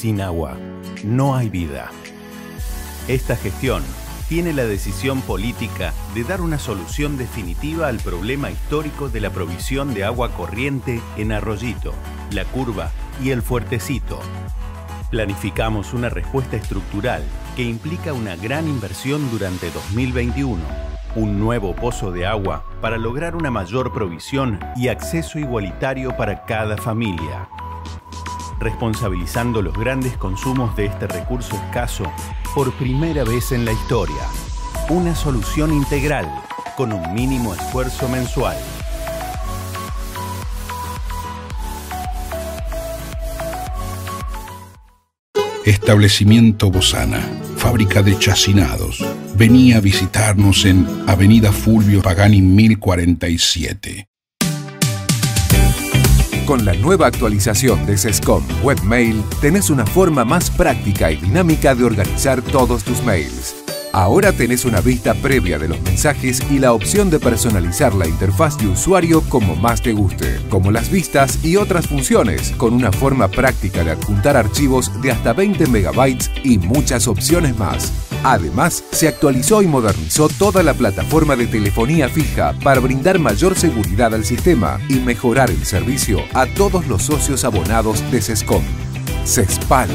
sin agua no hay vida. Esta gestión tiene la decisión política de dar una solución definitiva al problema histórico de la provisión de agua corriente en Arroyito, La Curva y El Fuertecito. Planificamos una respuesta estructural que implica una gran inversión durante 2021, un nuevo pozo de agua para lograr una mayor provisión y acceso igualitario para cada familia responsabilizando los grandes consumos de este recurso escaso por primera vez en la historia. Una solución integral con un mínimo esfuerzo mensual. Establecimiento Bosana, fábrica de chacinados. Venía a visitarnos en Avenida Fulvio Pagani 1047. Con la nueva actualización de SESCOM Webmail, tenés una forma más práctica y dinámica de organizar todos tus mails. Ahora tenés una vista previa de los mensajes y la opción de personalizar la interfaz de usuario como más te guste, como las vistas y otras funciones, con una forma práctica de adjuntar archivos de hasta 20 megabytes y muchas opciones más. Además, se actualizó y modernizó toda la plataforma de telefonía fija para brindar mayor seguridad al sistema y mejorar el servicio a todos los socios abonados de CESCOM. CESPAL